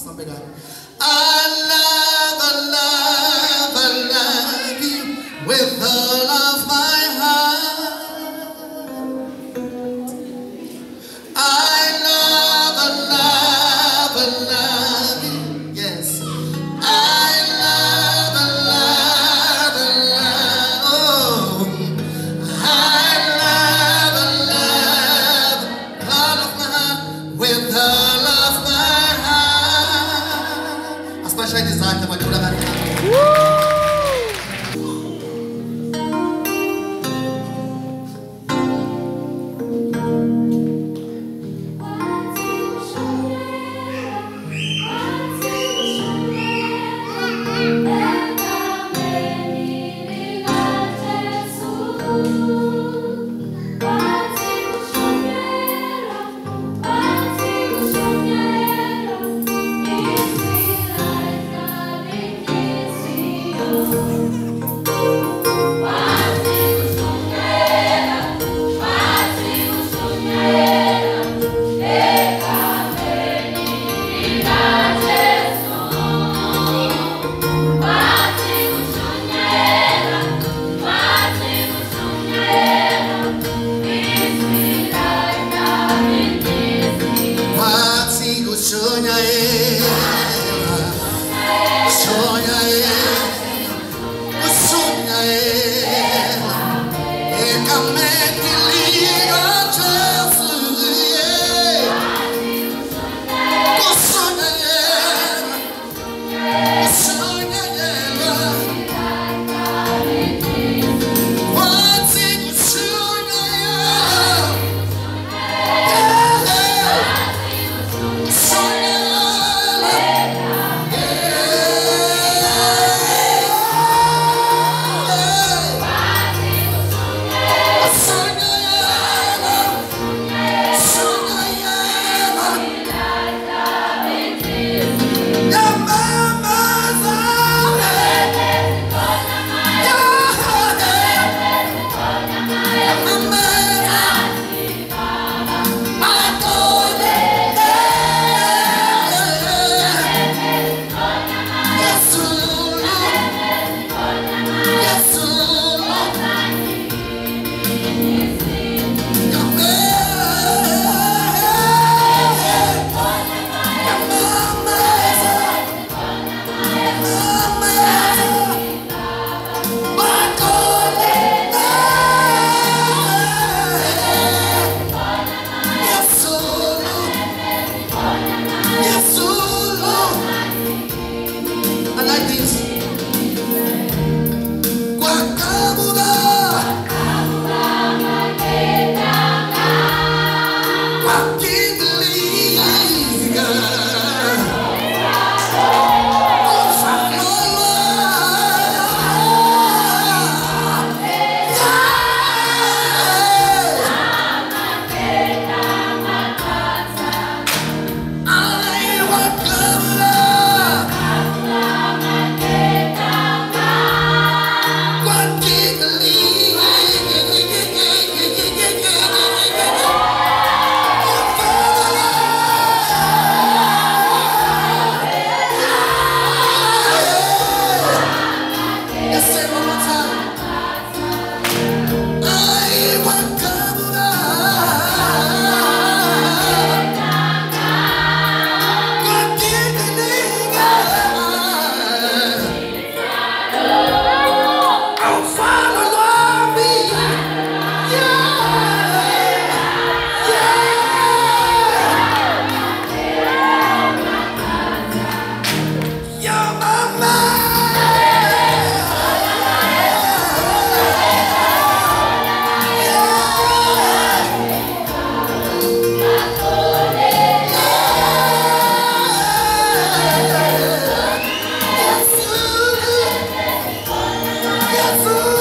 Pastor melhor. I love, soñaré. fool.